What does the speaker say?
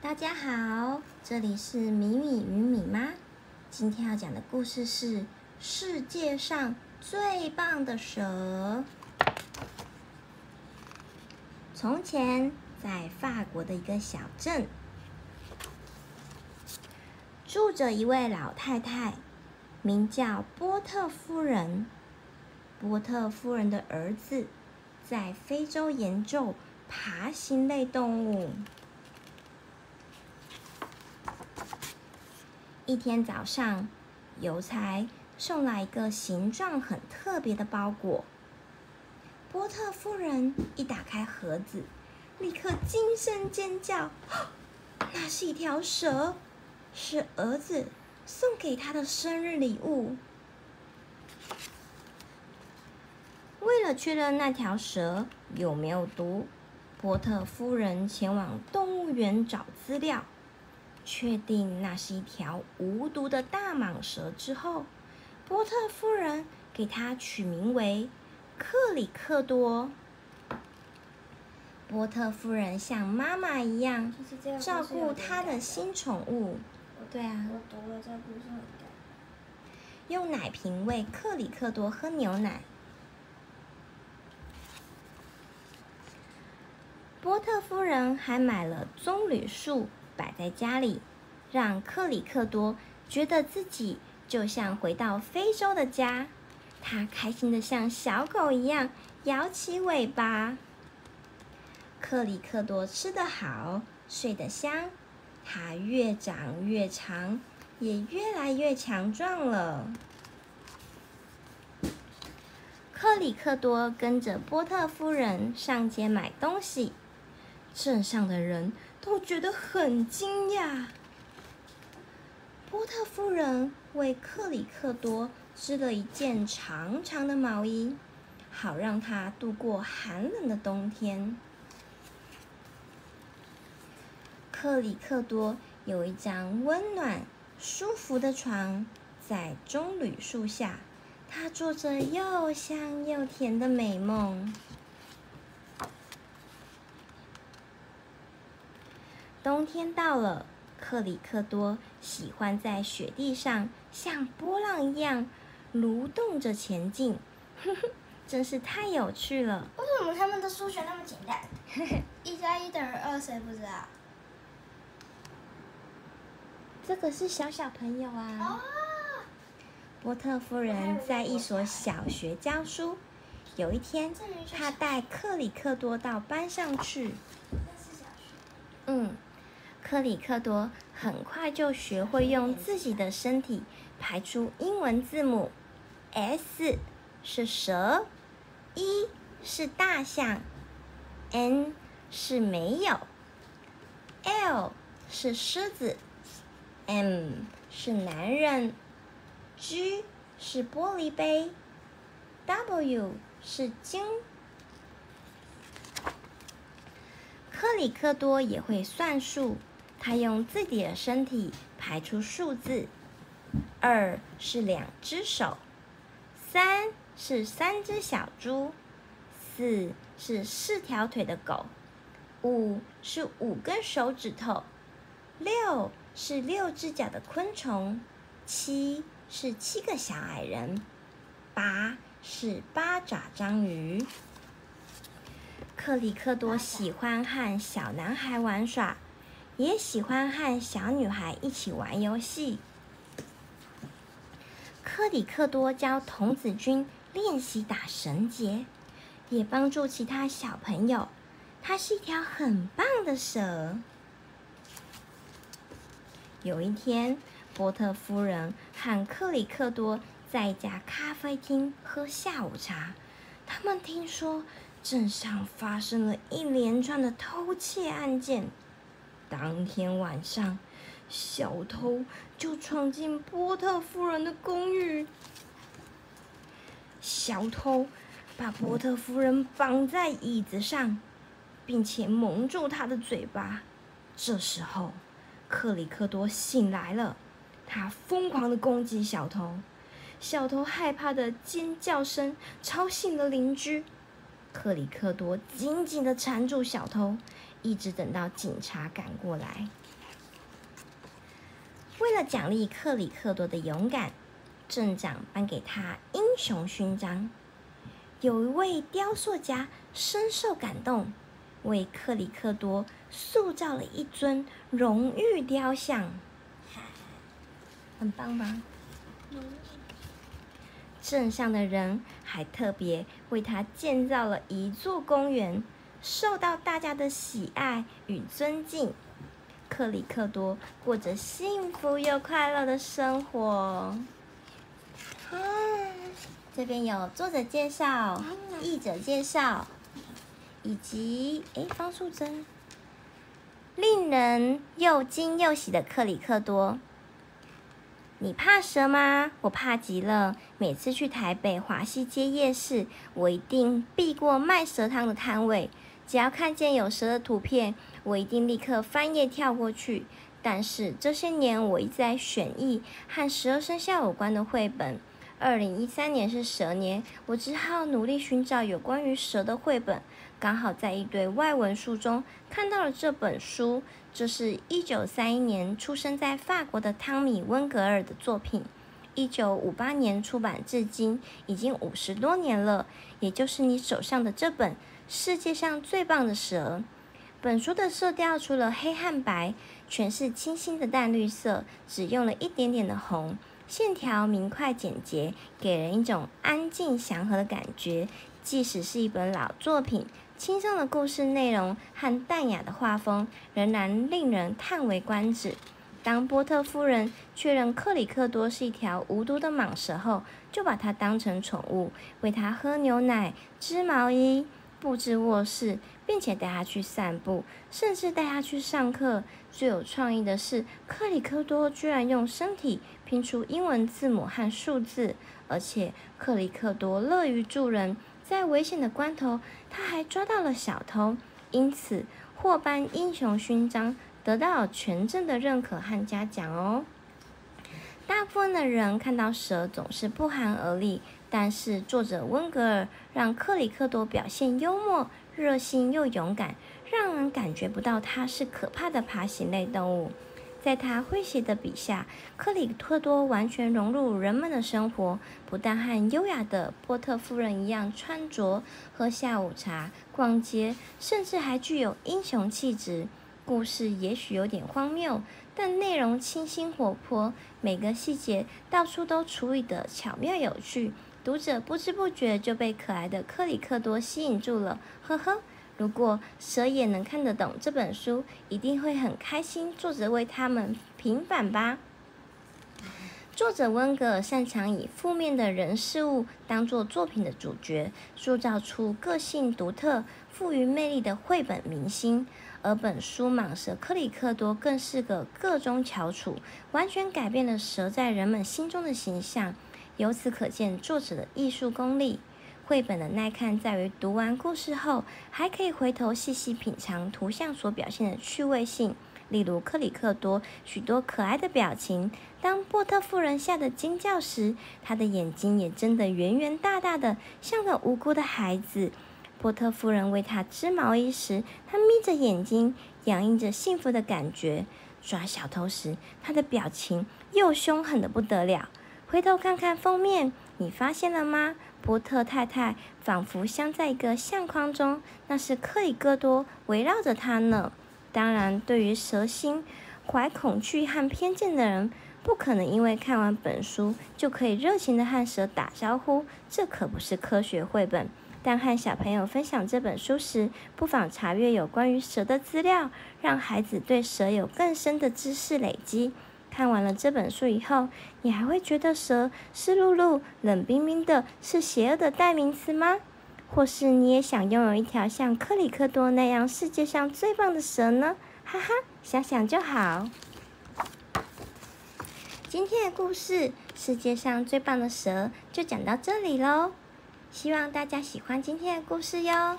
大家好，这里是米米与米妈。今天要讲的故事是世界上最棒的蛇。从前，在法国的一个小镇，住着一位老太太，名叫波特夫人。波特夫人的儿子在非洲研究爬行类动物。一天早上，邮差送来一个形状很特别的包裹。波特夫人一打开盒子，立刻惊声尖叫：“那是一条蛇，是儿子送给她的生日礼物。”为了确认那条蛇有没有毒，波特夫人前往动物园找资料。确定那是一条无毒的大蟒蛇之后，波特夫人给它取名为克里克多。波特夫人像妈妈一样照顾她的新宠物。对啊，我读了这故事很感用奶瓶喂克里克多喝牛奶。波特夫人还买了棕榈树。摆在家里，让克里克多觉得自己就像回到非洲的家。他开心的像小狗一样摇起尾巴。克里克多吃得好，睡得香，他越长越长，也越来越强壮了。克里克多跟着波特夫人上街买东西，镇上的人。都觉得很惊讶。波特夫人为克里克多织了一件长长的毛衣，好让他度过寒冷的冬天。克里克多有一张温暖、舒服的床，在棕榈树下，他做着又香又甜的美梦。冬天到了，克里克多喜欢在雪地上像波浪一样蠕动着前进，呵呵，真是太有趣了。为什么他们的数学那么简单？一加一等于二，谁不知道？这个是小小朋友啊。波特夫人在一所小学教书。有一天，她带克里克多到班上去。嗯。克里克多很快就学会用自己的身体排出英文字母，S 是蛇，E 是大象，N 是没有，L 是狮子，M 是男人，G 是玻璃杯，W 是鲸。克里克多也会算数。他用自己的身体排出数字：二是两只手，三是三只小猪，四是四条腿的狗，五是五根手指头，六是六只脚的昆虫，七是七个小矮人，八是八爪章鱼。克里克多喜欢和小男孩玩耍。也喜欢和小女孩一起玩游戏。克里克多教童子军练习打绳结，也帮助其他小朋友。它是一条很棒的蛇。有一天，波特夫人和克里克多在一家咖啡厅喝下午茶。他们听说镇上发生了一连串的偷窃案件。当天晚上，小偷就闯进波特夫人的公寓。小偷把波特夫人绑在椅子上，并且蒙住她的嘴巴。这时候，克里克多醒来了，他疯狂的攻击小偷。小偷害怕的尖叫声吵醒了邻居。克里克多紧紧的缠住小偷。一直等到警察赶过来。为了奖励克里克多的勇敢，镇长颁给他英雄勋章。有一位雕塑家深受感动，为克里克多塑造了一尊荣誉雕像，很棒吧？镇上的人还特别为他建造了一座公园，受到大家的喜爱与尊敬。克里克多过着幸福又快乐的生活。这边有作者介绍、译者介绍，以及哎方素珍，令人又惊又喜的克里克多。你怕蛇吗？我怕极了。每次去台北华西街夜市，我一定避过卖蛇汤的摊位。只要看见有蛇的图片，我一定立刻翻页跳过去。但是这些年，我一直在选译和十二生肖有关的绘本。二零一三年是蛇年，我只好努力寻找有关于蛇的绘本。刚好在一堆外文书中看到了这本书，这是一九三一年出生在法国的汤米·温格尔的作品，一九五八年出版至今，已经五十多年了。也就是你手上的这本《世界上最棒的蛇》。本书的色调除了黑和白，全是清新的淡绿色，只用了一点点的红。线条明快简洁，给人一种安静祥和的感觉。即使是一本老作品，轻松的故事内容和淡雅的画风，仍然令人叹为观止。当波特夫人确认克里克多是一条无毒的蟒蛇后，就把它当成宠物，喂它喝牛奶、织毛衣、布置卧室，并且带他去散步，甚至带他去上课。最有创意的是，克里克多居然用身体。拼出英文字母和数字，而且克里克多乐于助人，在危险的关头，他还抓到了小偷，因此获颁英雄勋章，得到全镇的认可和嘉奖哦。大部分的人看到蛇总是不寒而栗，但是作者温格尔让克里克多表现幽默、热心又勇敢，让人感觉不到他是可怕的爬行类动物。在他诙谐的笔下，克里克多完全融入人们的生活，不但和优雅的波特夫人一样穿着、喝下午茶、逛街，甚至还具有英雄气质。故事也许有点荒谬，但内容清新活泼，每个细节到处都处理得巧妙有趣，读者不知不觉就被可爱的克里克多吸引住了。呵呵。如果蛇也能看得懂这本书，一定会很开心。作者为他们平反吧。作者温格尔擅长以负面的人事物当做作品的主角，塑造出个性独特、富于魅力的绘本明星。而本书蟒蛇克里克多更是个个中翘楚，完全改变了蛇在人们心中的形象。由此可见作者的艺术功力。绘本的耐看在于，读完故事后还可以回头细细品尝图像所表现的趣味性。例如，克里克多许多可爱的表情。当波特夫人吓得惊叫时，他的眼睛也睁得圆圆大大的，像个无辜的孩子。波特夫人为他织毛衣时，他眯着眼睛，洋溢着幸福的感觉。抓小偷时，他的表情又凶狠的不得了。回头看看封面，你发现了吗？波特太太仿佛镶在一个相框中，那是克里戈多围绕着他呢。当然，对于蛇心怀恐惧和偏见的人，不可能因为看完本书就可以热情的和蛇打招呼，这可不是科学绘本。但和小朋友分享这本书时，不妨查阅有关于蛇的资料，让孩子对蛇有更深的知识累积。看完了这本书以后，你还会觉得蛇湿漉漉、冷冰冰的，是邪恶的代名词吗？或是你也想拥有一条像克里克多那样世界上最棒的蛇呢？哈哈，想想就好。今天的故事《世界上最棒的蛇》就讲到这里喽，希望大家喜欢今天的故事哟。